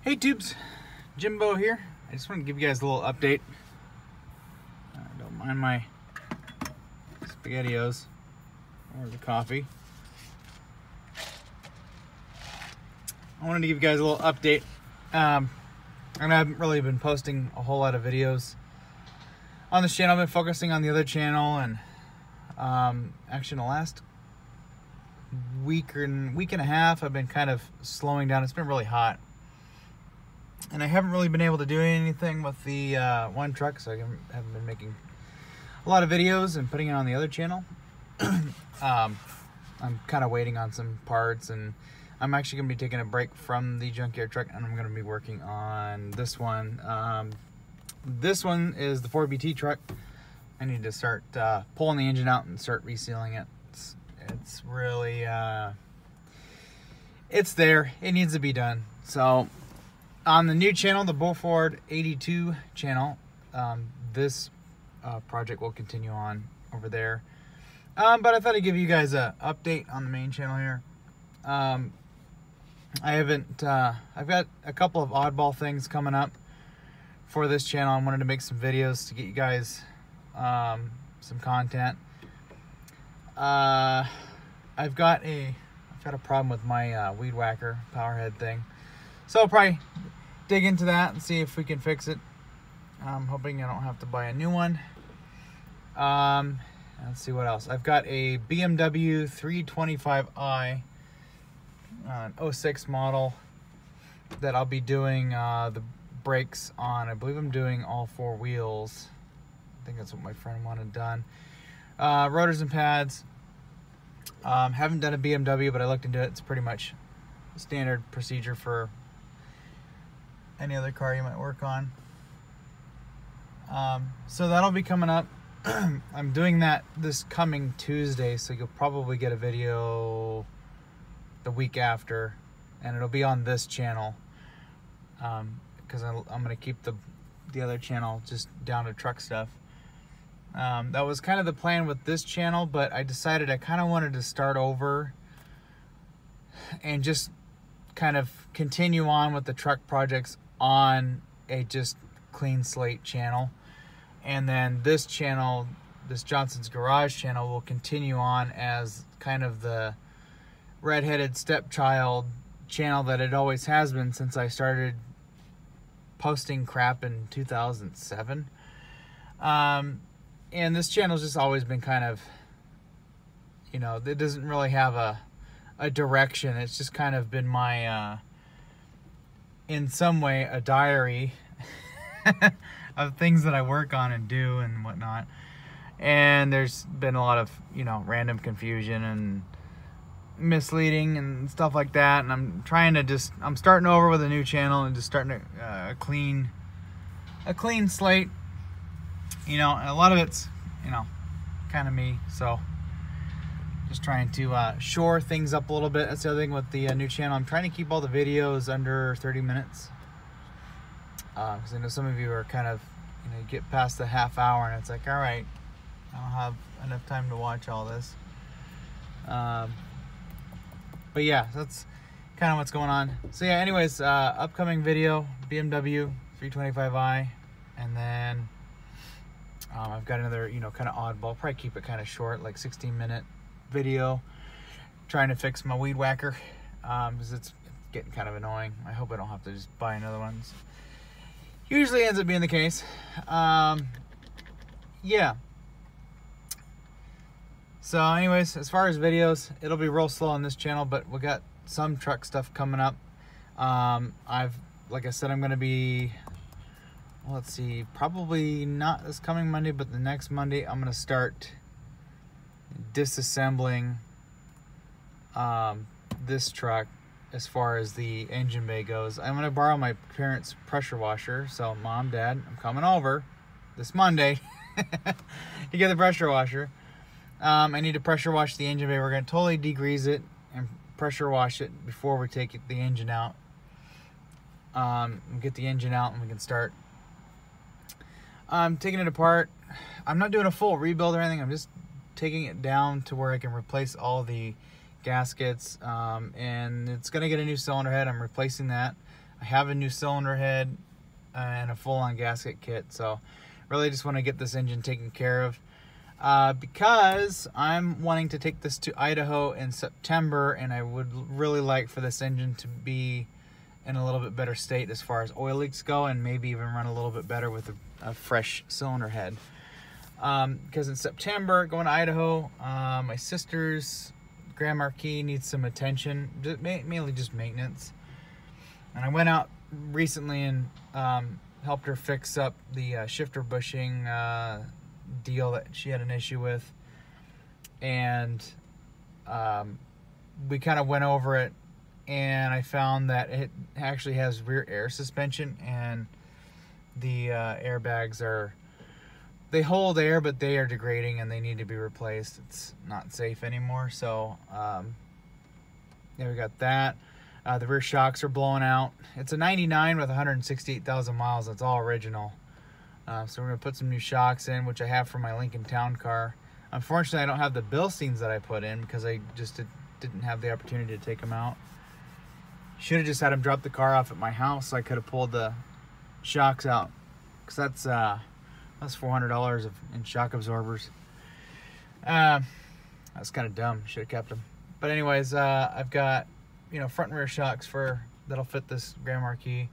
Hey tubes, Jimbo here. I just want to give you guys a little update. Uh, don't mind my spaghettios or the coffee. I wanted to give you guys a little update. Um, and I haven't really been posting a whole lot of videos on this channel. I've been focusing on the other channel and um, actually in the last week or week and a half I've been kind of slowing down. It's been really hot and I haven't really been able to do anything with the uh, one truck, so I haven't been making a lot of videos and putting it on the other channel. um, I'm kind of waiting on some parts, and I'm actually going to be taking a break from the junkyard truck, and I'm going to be working on this one. Um, this one is the 4BT truck. I need to start uh, pulling the engine out and start resealing it. It's, it's really, uh, it's there. It needs to be done. So on the new channel, the Bullford 82 channel, um, this uh, project will continue on over there. Um, but I thought I'd give you guys an update on the main channel here. Um, I haven't, uh, I've got a couple of oddball things coming up for this channel. I wanted to make some videos to get you guys um, some content. Uh, I've got a, I've got a problem with my uh, weed whacker powerhead thing. So probably dig into that and see if we can fix it. I'm hoping I don't have to buy a new one. Um, let's see what else. I've got a BMW 325i, uh, an 06 model that I'll be doing uh, the brakes on. I believe I'm doing all four wheels. I think that's what my friend wanted done. Uh, rotors and pads. Um, haven't done a BMW, but I looked into it. It's pretty much standard procedure for any other car you might work on. Um, so that'll be coming up. I'm doing that this coming Tuesday, so you'll probably get a video the week after, and it'll be on this channel. Because um, I'm going to keep the the other channel just down to truck stuff. Um, that was kind of the plan with this channel, but I decided I kind of wanted to start over and just kind of continue on with the truck projects on a just clean slate channel. And then this channel, this Johnson's Garage channel, will continue on as kind of the redheaded stepchild channel that it always has been since I started posting crap in 2007. Um, and this channel's just always been kind of, you know, it doesn't really have a, a direction. It's just kind of been my, uh, in some way a diary of things that I work on and do and whatnot. And there's been a lot of, you know, random confusion and misleading and stuff like that. And I'm trying to just, I'm starting over with a new channel and just starting a uh, clean, a clean slate. You know, a lot of it's, you know, kind of me. So just trying to uh, shore things up a little bit. That's the other thing with the uh, new channel. I'm trying to keep all the videos under 30 minutes. Because uh, I know some of you are kind of, you know, get past the half hour and it's like, all right, I don't have enough time to watch all this. Um, but yeah, that's kind of what's going on. So yeah, anyways, uh, upcoming video, BMW 325i. And then um, I've got another, you know, kind of oddball. Probably keep it kind of short, like 16 minute video trying to fix my weed whacker because um, it's getting kind of annoying. I hope I don't have to just buy another one. Usually ends up being the case. Um, yeah. So anyways, as far as videos, it'll be real slow on this channel, but we got some truck stuff coming up. Um, I've, like I said, I'm going to be, well, let's see, probably not this coming Monday, but the next Monday, I'm going to start disassembling um, this truck as far as the engine bay goes. I'm going to borrow my parents' pressure washer. So, mom, dad, I'm coming over this Monday to get the pressure washer. Um, I need to pressure wash the engine bay. We're going to totally degrease it and pressure wash it before we take the engine out. Um, get the engine out and we can start um, taking it apart. I'm not doing a full rebuild or anything. I'm just taking it down to where I can replace all the gaskets um, and it's gonna get a new cylinder head I'm replacing that I have a new cylinder head and a full-on gasket kit. So really just want to get this engine taken care of. Uh, because I'm wanting to take this to Idaho in September and I would really like for this engine to be in a little bit better state as far as oil leaks go and maybe even run a little bit better with a, a fresh cylinder head. Um, because in September, going to Idaho, uh, my sister's Grand Marquis needs some attention, just, mainly just maintenance. And I went out recently and um, helped her fix up the uh, shifter bushing uh, deal that she had an issue with. And um, we kind of went over it and I found that it actually has rear air suspension and the uh, airbags are they hold air but they are degrading and they need to be replaced. It's not safe anymore so um, yeah we got that. Uh, the rear shocks are blowing out. It's a 99 with 168,000 miles. It's all original. Uh, so we're gonna put some new shocks in which I have for my Lincoln Town car. Unfortunately I don't have the Bilsteins that I put in because I just did, didn't have the opportunity to take them out. Should have just had him drop the car off at my house so I could have pulled the shocks out. Because that's, uh, that's $400 of, in shock absorbers. Uh, that's kind of dumb. Should have kept them. But anyways, uh, I've got, you know, front and rear shocks for that'll fit this Grand Marquis.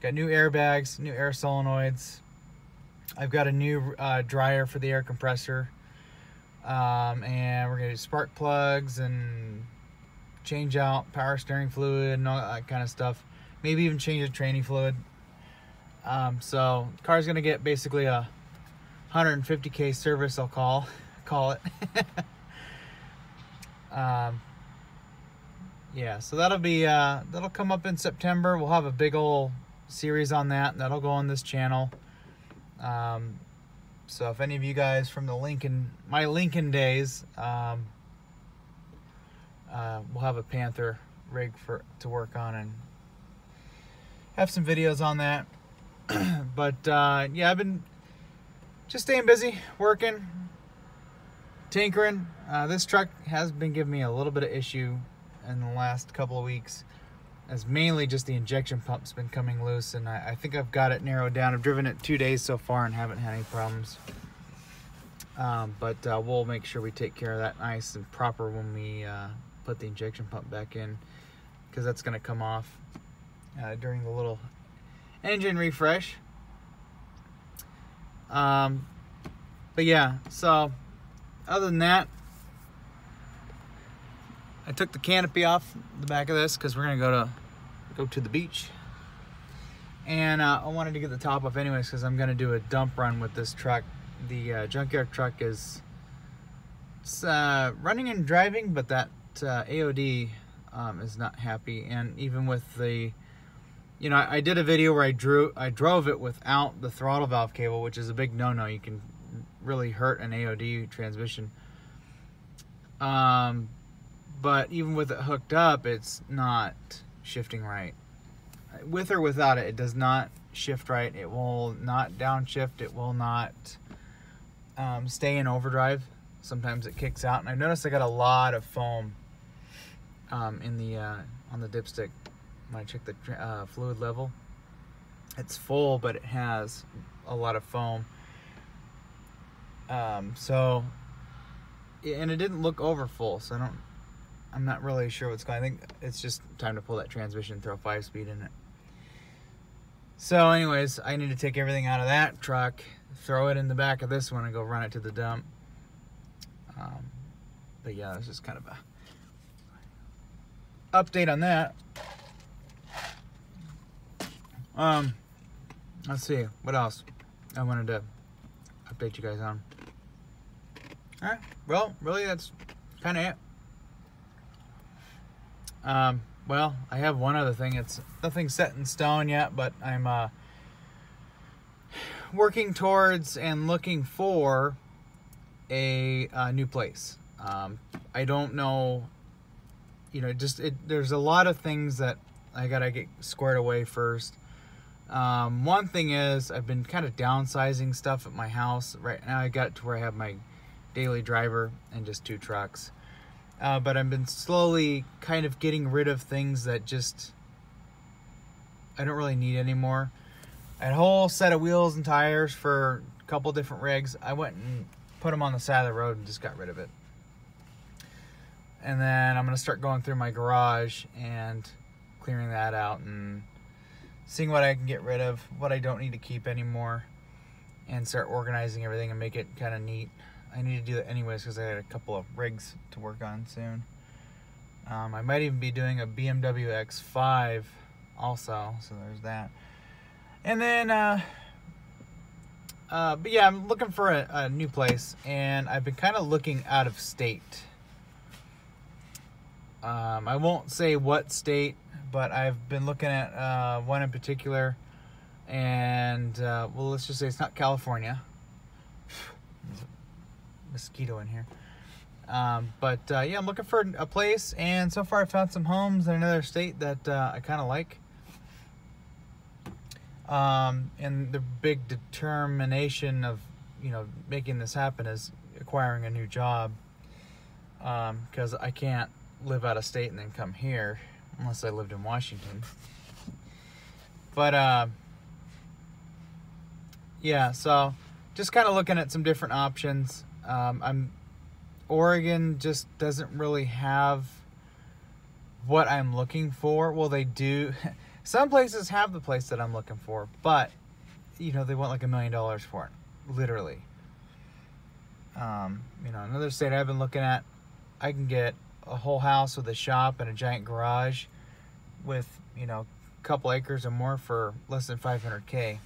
Got new airbags, new air solenoids. I've got a new uh, dryer for the air compressor. Um, and we're gonna do spark plugs and change out power steering fluid and all that kind of stuff. Maybe even change the training fluid. Um, so car's gonna get basically a 150k service. I'll call call it. um, yeah, so that'll be uh, that'll come up in September. We'll have a big old series on that. That'll go on this channel. Um, so if any of you guys from the Lincoln, my Lincoln days, um, uh, we'll have a Panther rig for to work on and have some videos on that. but uh, yeah, I've been just staying busy, working, tinkering. Uh, this truck has been giving me a little bit of issue in the last couple of weeks as mainly just the injection pump's been coming loose and I, I, think I've got it narrowed down. I've driven it two days so far and haven't had any problems. Um, but uh, we'll make sure we take care of that nice and proper when we uh, put the injection pump back in because that's going to come off uh, during the little engine refresh. Um, but yeah, so other than that, I took the canopy off the back of this because we're gonna go to go to the beach, and uh, I wanted to get the top off anyways because I'm gonna do a dump run with this truck. The uh, junkyard truck is it's, uh, running and driving, but that uh, AOD um, is not happy, and even with the, you know, I, I, did a video where I drew, I drove it without the throttle valve cable, which is a big no-no. You can really hurt an AOD transmission. Um, but even with it hooked up, it's not shifting right. With or without it, it does not shift right. It will not downshift. It will not um, stay in overdrive. Sometimes it kicks out, and I noticed I got a lot of foam um, in the uh, on the dipstick when I check the uh, fluid level. It's full, but it has a lot of foam. Um, so, and it didn't look over full, so I don't. I'm not really sure what's going. I think it's just time to pull that transmission, throw five speed in it. So, anyways, I need to take everything out of that truck, throw it in the back of this one, and go run it to the dump. Um, but yeah, it's just kind of a update on that. Um, let's see what else I wanted to update you guys on. All right. Well, really, that's kind of it. Um, well, I have one other thing. It's nothing set in stone yet, but I'm uh, working towards and looking for a, a new place. Um, I don't know you know, just it, there's a lot of things that I gotta get squared away first. Um, one thing is I've been kind of downsizing stuff at my house. Right now I got to where I have my daily driver and just two trucks. Uh, but I've been slowly kind of getting rid of things that just I don't really need anymore. I had a whole set of wheels and tires for a couple different rigs. I went and put them on the side of the road and just got rid of it. And then I'm gonna start going through my garage and clearing that out and seeing what I can get rid of, what I don't need to keep anymore, and start organizing everything and make it kind of neat. I need to do that anyways because I had a couple of rigs to work on soon. Um, I might even be doing a BMW X5 also, so there's that. And then, uh, uh, but yeah, I'm looking for a, a new place, and I've been kind of looking out of state. Um, I won't say what state, but I've been looking at uh, one in particular, and uh, well, let's just say it's not California. Mosquito in here. Um, but uh, yeah, I'm looking for a place, and so far I found some homes in another state that uh, I kind of like. Um, and the big determination of you know making this happen is acquiring a new job because um, I can't live out of state and then come here unless I lived in Washington. But uh, yeah, so just kind of looking at some different options. Um, I'm Oregon just doesn't really have what I'm looking for. Well, they do. Some places have the place that I'm looking for, but you know they want like a million dollars for it, literally. Um, you know, another state I've been looking at, I can get a whole house with a shop and a giant garage, with you know a couple acres or more for less than 500k.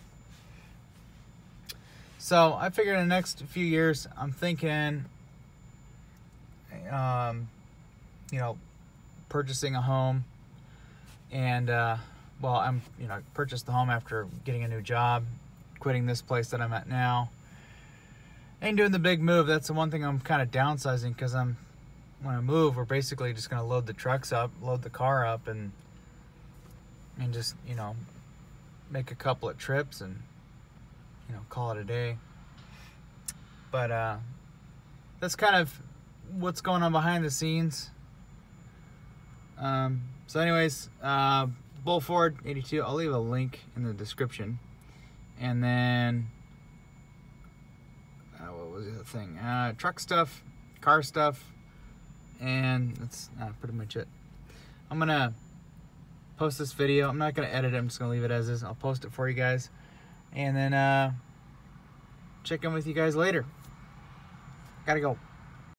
So I figure in the next few years, I'm thinking um, you know, purchasing a home, and uh, well, I'm you know purchased the home after getting a new job, quitting this place that I'm at now, and doing the big move. That's the one thing I'm kind of downsizing because I'm when I move, we're basically just gonna load the trucks up, load the car up, and and just you know make a couple of trips and you know call it a day. But uh, that's kind of what's going on behind the scenes. Um, so, anyways, uh, Bull Ford 82. I'll leave a link in the description. And then, uh, what was the thing? Uh, truck stuff, car stuff, and that's uh, pretty much it. I'm gonna post this video. I'm not gonna edit it. I'm just gonna leave it as is. I'll post it for you guys, and then uh, check in with you guys later. Gotta go.